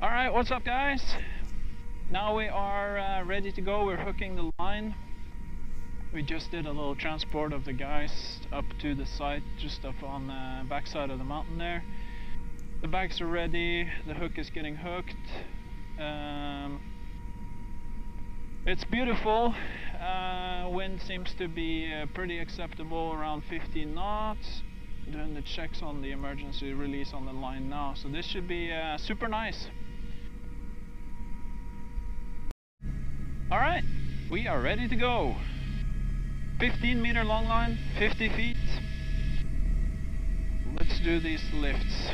Alright, what's up guys? Now we are uh, ready to go, we're hooking the line. We just did a little transport of the guys up to the site, just up on the backside of the mountain there. The bags are ready, the hook is getting hooked. Um, it's beautiful, uh, wind seems to be uh, pretty acceptable, around 15 knots. Doing the checks on the emergency release on the line now, so this should be uh, super nice. Alright, we are ready to go. 15 meter long line, 50 feet. Let's do these lifts.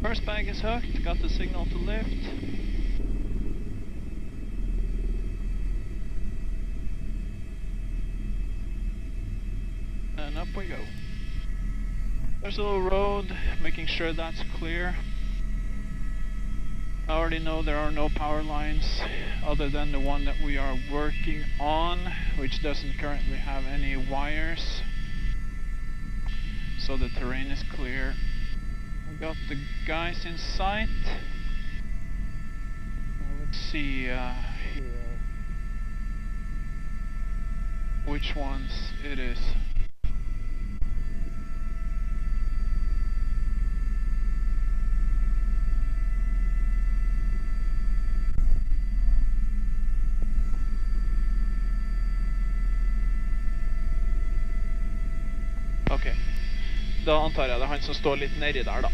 First bag is hooked, got the signal to lift. Little road, making sure that's clear. I already know there are no power lines other than the one that we are working on, which doesn't currently have any wires. So the terrain is clear. We got the guys in sight. let's see uh, which ones it is. Da antar jeg det er han som står litt nedi der, da.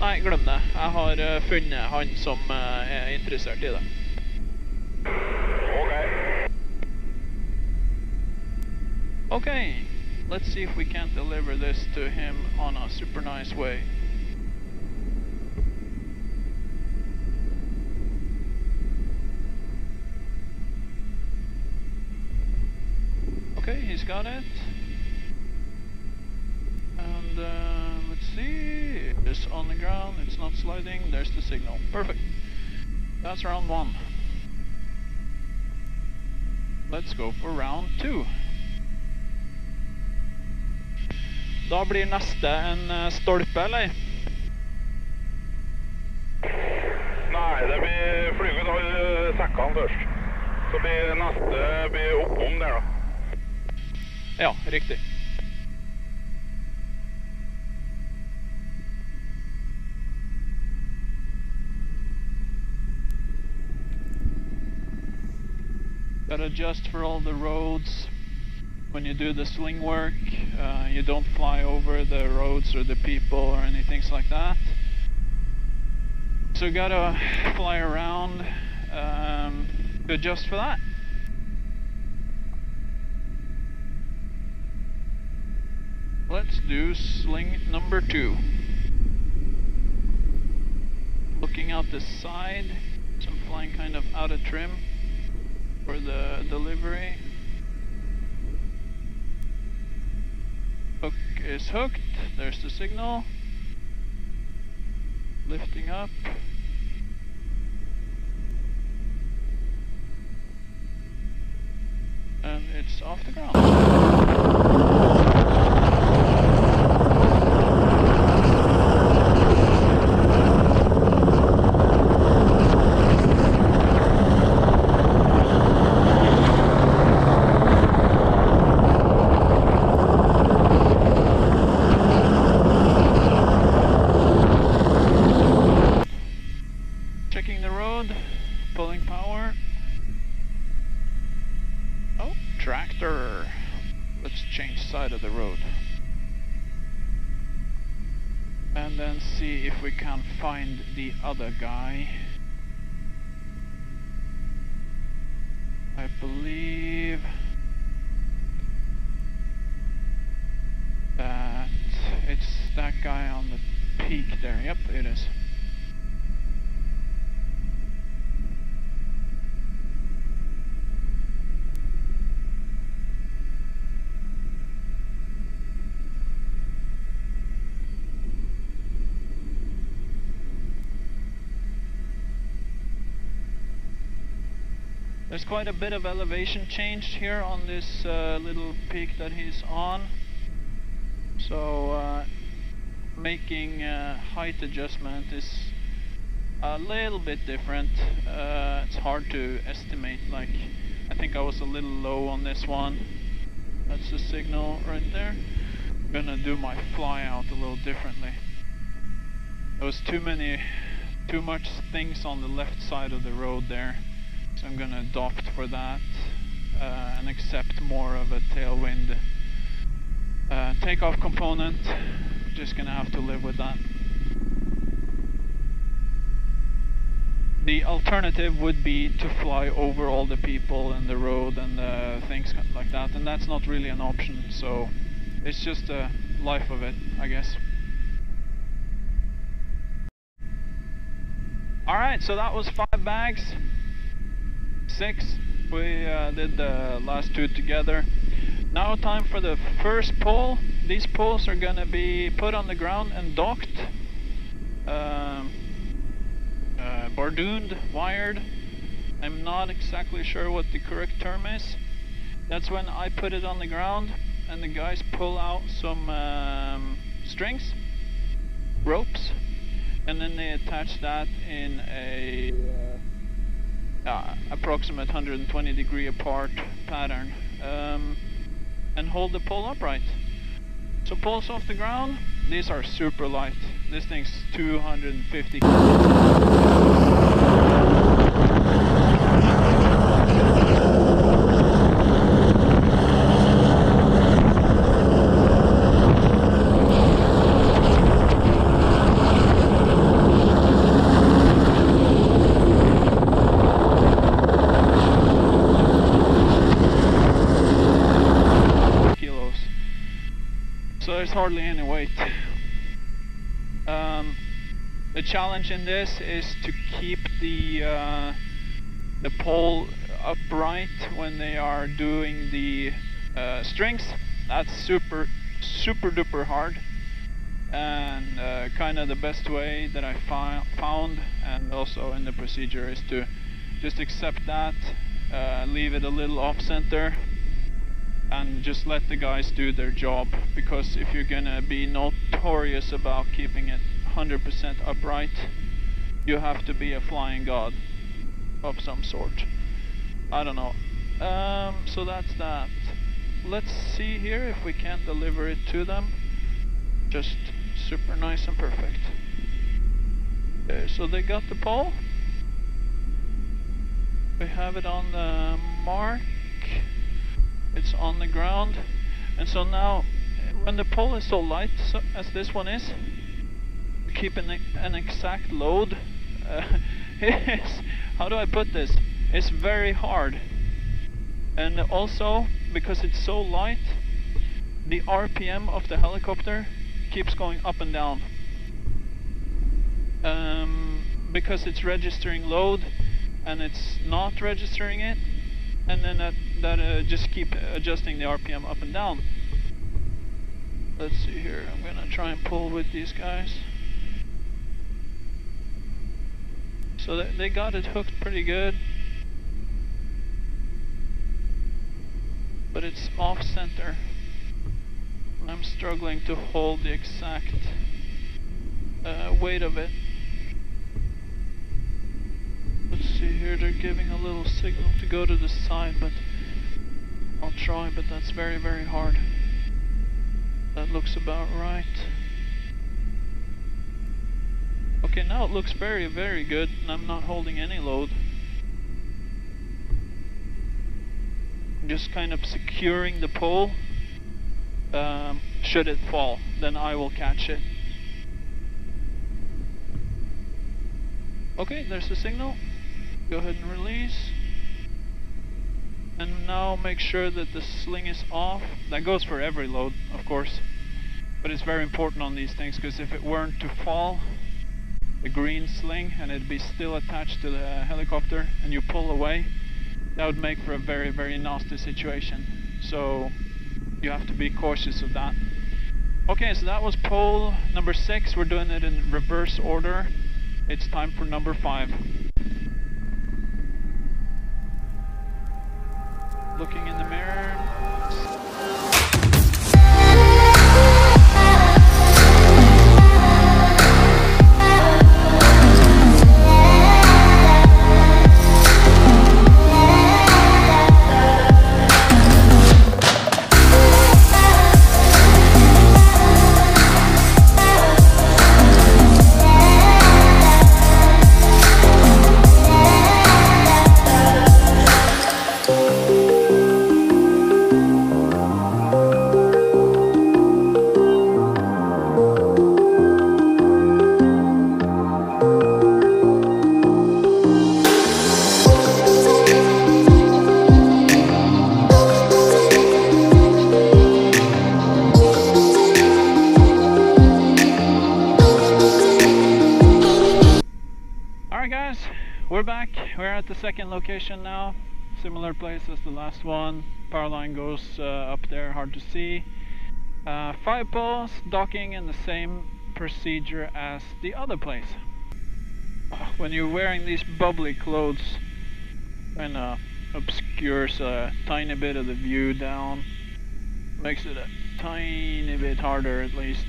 Nei, glem det. Jeg har uh, funnet han som uh, er interessert i det. Ok. Okay, let's see if we can't deliver this to him on a super nice way. Okay, he's got it. And uh, let's see, it's on the ground, it's not sliding, there's the signal. Perfect. That's round one. Let's go for round two. Da blir neste en uh, stolpe, eller? Nei, det blir flyget av sekkene først. Så blir neste blir oppom der, da. Ja, riktig. Gotta adjust for all the roads. When you do the sling work, uh, you don't fly over the roads or the people or anything like that. So gotta fly around um, to adjust for that. Let's do sling number two. Looking out the side, so I'm flying kind of out of trim for the delivery. Hook is hooked, there's the signal. Lifting up. And it's off the ground. There's quite a bit of elevation change here on this uh, little peak that he's on. So uh, making uh, height adjustment is a little bit different. Uh, it's hard to estimate. Like I think I was a little low on this one. That's the signal right there. I'm gonna do my fly out a little differently. There was too many, too much things on the left side of the road there. So I'm gonna adopt for that uh, and accept more of a tailwind uh, takeoff component. Just gonna have to live with that. The alternative would be to fly over all the people and the road and things like that, and that's not really an option, so it's just the life of it, I guess. Alright, so that was five bags six. We uh, did the last two together. Now time for the first pole. These poles are gonna be put on the ground and docked. Um, uh, bardooned, wired. I'm not exactly sure what the correct term is. That's when I put it on the ground and the guys pull out some um, strings, ropes, and then they attach that in a uh, uh, approximate 120 degree apart pattern um, and hold the pole upright. So poles off the ground, these are super light. This thing's 250 hardly any weight. Um, the challenge in this is to keep the uh, the pole upright when they are doing the uh, strings. That's super super duper hard and uh, kind of the best way that I found and also in the procedure is to just accept that, uh, leave it a little off center and just let the guys do their job because if you're gonna be notorious about keeping it 100% upright you have to be a flying god of some sort. I don't know. Um, so that's that. Let's see here if we can't deliver it to them. Just super nice and perfect. Okay so they got the pole. We have it on the mark it's on the ground. And so now when the pole is so light so, as this one is keep an, an exact load. Uh, how do I put this? It's very hard. And also because it's so light the RPM of the helicopter keeps going up and down. Um, because it's registering load and it's not registering it and then that, that uh, just keep adjusting the RPM up and down. Let's see here, I'm gonna try and pull with these guys. So they, they got it hooked pretty good. But it's off center. I'm struggling to hold the exact uh, weight of it. Let's here, they're giving a little signal to go to the side, but I'll try, but that's very, very hard. That looks about right. Okay, now it looks very, very good, and I'm not holding any load. I'm just kind of securing the pole. Um, should it fall, then I will catch it. Okay, there's the signal go ahead and release. And now make sure that the sling is off. That goes for every load, of course. But it's very important on these things because if it weren't to fall, the green sling, and it'd be still attached to the helicopter, and you pull away, that would make for a very, very nasty situation. So you have to be cautious of that. Okay, so that was pole number six. We're doing it in reverse order. It's time for number five. Looking in the mirror. Location now. Similar place as the last one. Power line goes uh, up there, hard to see. Uh, five poles, docking in the same procedure as the other place. When you're wearing these bubbly clothes, kinda obscures a tiny bit of the view down. Makes it a tiny bit harder at least.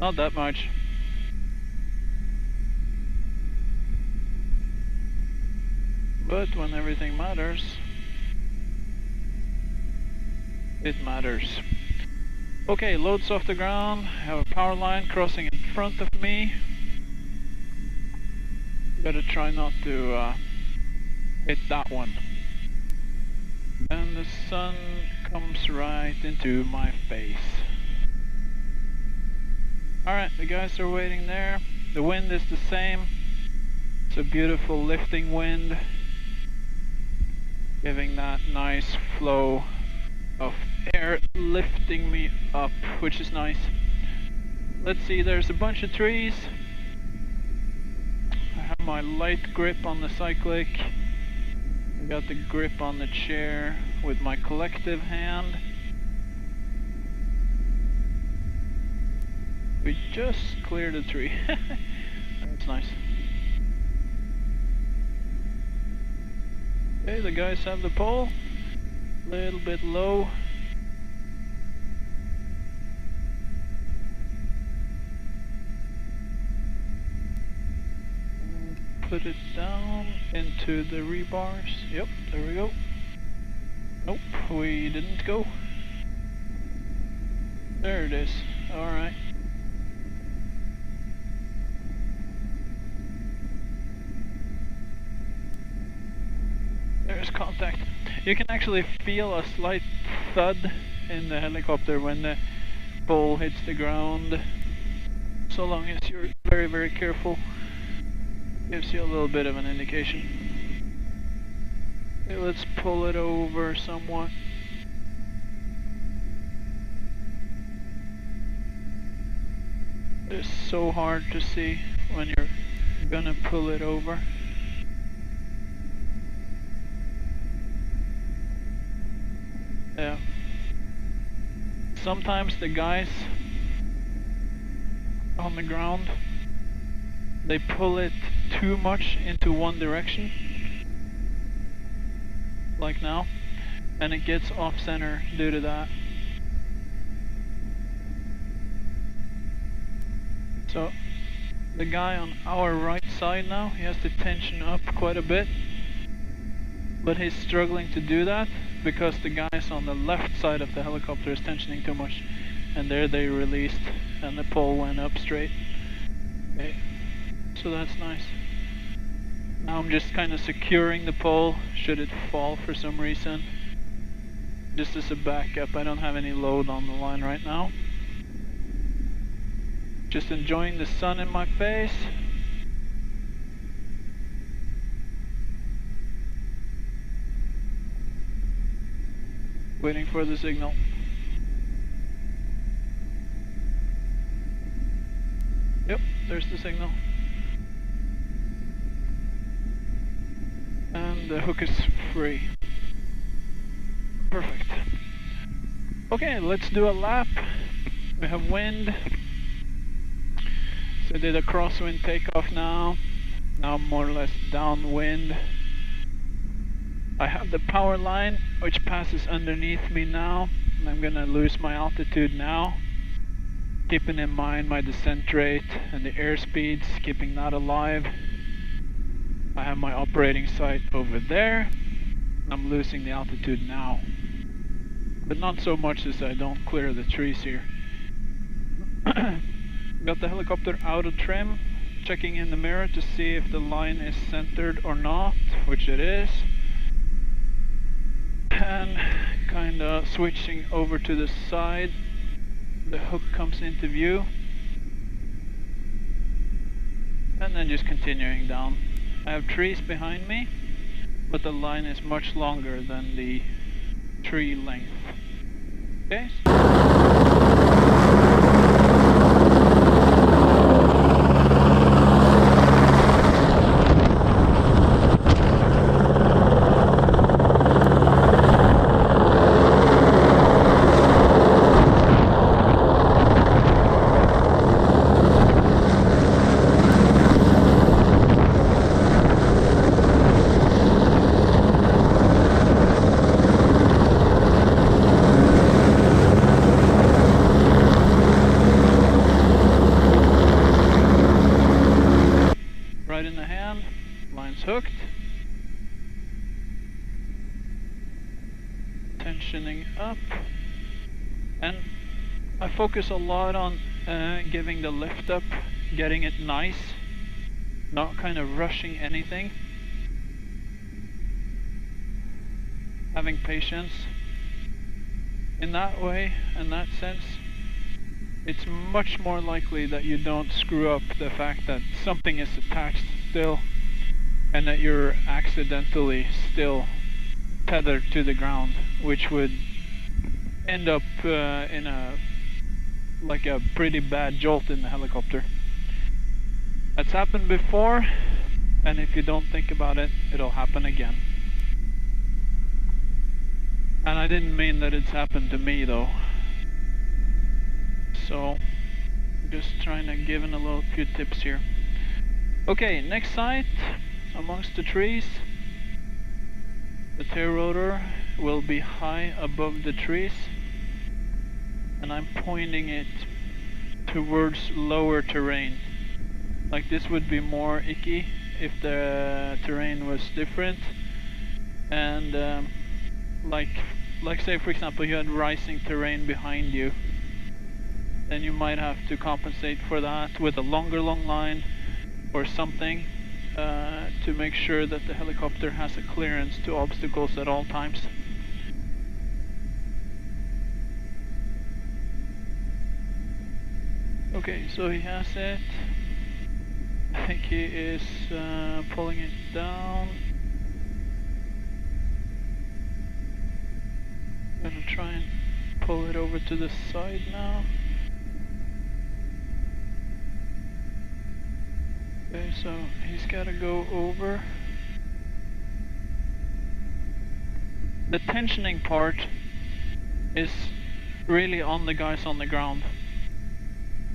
Not that much. But when everything matters, it matters. Okay, loads off the ground. I have a power line crossing in front of me. Better try not to uh, hit that one. And the sun comes right into my face. Alright, the guys are waiting there. The wind is the same. It's a beautiful lifting wind giving that nice flow of air lifting me up, which is nice. Let's see, there's a bunch of trees. I have my light grip on the cyclic. I got the grip on the chair with my collective hand. We just cleared a tree. That's nice. Okay, the guys have the pole. Little bit low. Put it down into the rebars. Yep, there we go. Nope, we didn't go. There it is. Alright. Contact. You can actually feel a slight thud in the helicopter when the pole hits the ground. So long as you're very, very careful. Gives you a little bit of an indication. Okay, let's pull it over somewhat. It's so hard to see when you're gonna pull it over. Yeah. Sometimes the guys on the ground they pull it too much into one direction like now and it gets off center due to that. So the guy on our right side now, he has the tension up quite a bit but he's struggling to do that because the guys on the left side of the helicopter is tensioning too much. And there they released and the pole went up straight. Okay. So that's nice. Now I'm just kind of securing the pole should it fall for some reason. Just as a backup I don't have any load on the line right now. Just enjoying the sun in my face waiting for the signal. Yep, there's the signal. And the hook is free. Perfect. Okay, let's do a lap. We have wind. So did a crosswind takeoff now. Now more or less downwind. I have the power line which passes underneath me now and I'm gonna lose my altitude now keeping in mind my descent rate and the airspeeds keeping that alive. I have my operating site over there I'm losing the altitude now. But not so much as I don't clear the trees here. Got the helicopter out of trim checking in the mirror to see if the line is centered or not which it is and kind of switching over to the side. The hook comes into view. And then just continuing down. I have trees behind me but the line is much longer than the tree length. Okay right in the hand, line's hooked. Tensioning up. And I focus a lot on uh, giving the lift up, getting it nice, not kind of rushing anything. Having patience. In that way, in that sense, it's much more likely that you don't screw up the fact that something is attached still and that you're accidentally still tethered to the ground which would end up uh, in a like a pretty bad jolt in the helicopter. That's happened before and if you don't think about it it'll happen again. And I didn't mean that it's happened to me though. So just trying to give in a little few tips here. Okay next site amongst the trees the tail rotor will be high above the trees and I'm pointing it towards lower terrain. Like this would be more icky if the terrain was different. And um, like like say for example you had rising terrain behind you. Then you might have to compensate for that with a longer long line or something uh, to make sure that the helicopter has a clearance to obstacles at all times. Okay, so he has it. I think he is uh, pulling it down. I'm gonna try and pull it over to the side now. Okay, so he's got to go over. The tensioning part is really on the guys on the ground.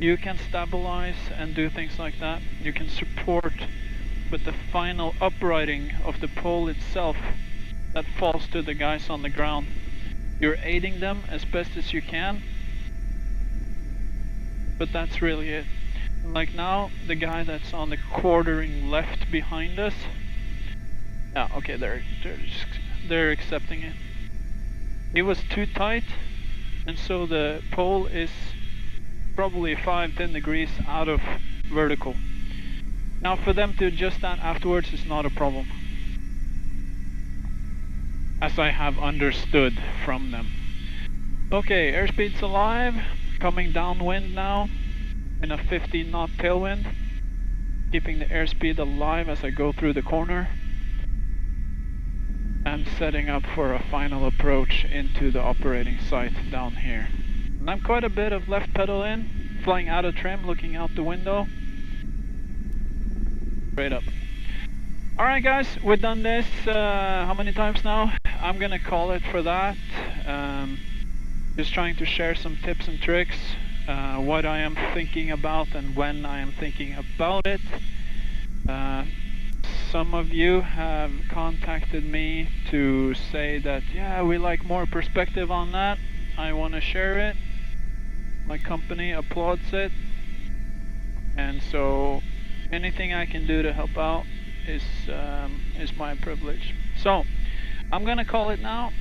You can stabilize and do things like that. You can support, but the final uprighting of the pole itself that falls to the guys on the ground. You're aiding them as best as you can, but that's really it. Like now, the guy that's on the quartering left behind us. Yeah, okay, they're they're just, they're accepting it. It was too tight, and so the pole is probably 5-10 degrees out of vertical. Now for them to adjust that afterwards is not a problem. As I have understood from them. Okay, airspeed's alive, coming downwind now in a 15 knot tailwind, keeping the airspeed alive as I go through the corner, and setting up for a final approach into the operating site down here. And I'm quite a bit of left pedal in, flying out of trim, looking out the window. Straight up. Alright guys, we've done this uh, how many times now? I'm gonna call it for that. Um, just trying to share some tips and tricks uh, what I am thinking about and when I am thinking about it. Uh, some of you have contacted me to say that, yeah, we like more perspective on that. I want to share it. My company applauds it. And so anything I can do to help out is, um, is my privilege. So I'm going to call it now.